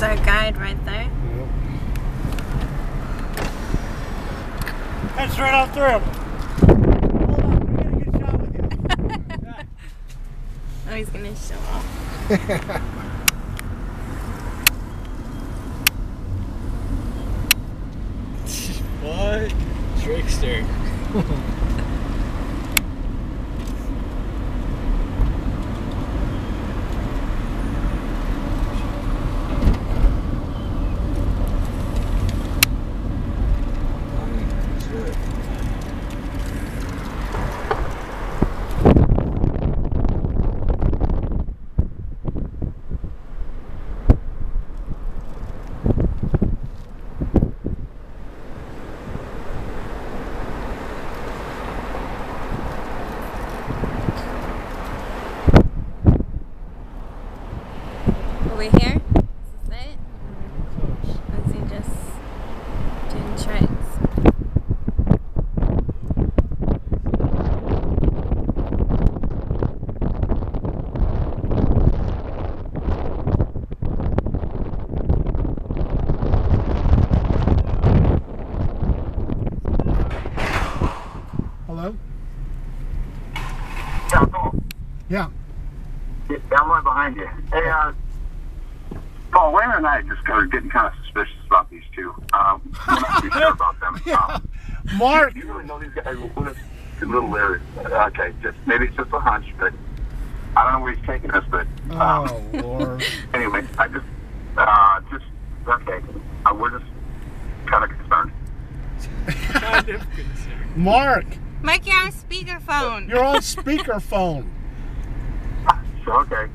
That's our guide right there. Yep. Head straight on through. Hold on, we got a good shot with you. Oh, he's gonna show off. What? Trickster. Over here? Is this it? Or he just doing tricks? Hello? Yeah, Paul. Yeah. Yeah, I'm right behind you. Hey, uh, Paul, Wayne and I just started getting kind of suspicious about these two. Um, I'm not too sure about them. Um, Mark. you really know these guys? What is a little leery? Uh, Okay, just maybe it's just a hunch, but I don't know where he's taking us. But um, Oh, Lord. anyway, I just, uh, just okay. Uh, we're just kind of concerned. Kind of concerned. Mark, Mike, you're on speakerphone. you're on speakerphone. So okay.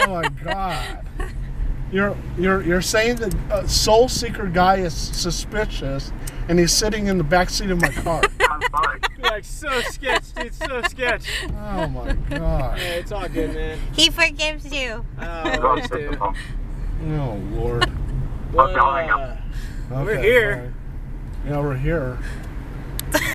Oh my God. You're you're you're saying that uh, Soul Seeker guy is suspicious, and he's sitting in the back seat of my car. I'm sorry. like so sketch, dude. So sketch. Oh my God. Yeah, it's all good, man. He forgives you. Oh, I always do. Oh Lord. Well, Okay, I'll hang up. uh, Okay, We're here. all right. Yeah, we're here.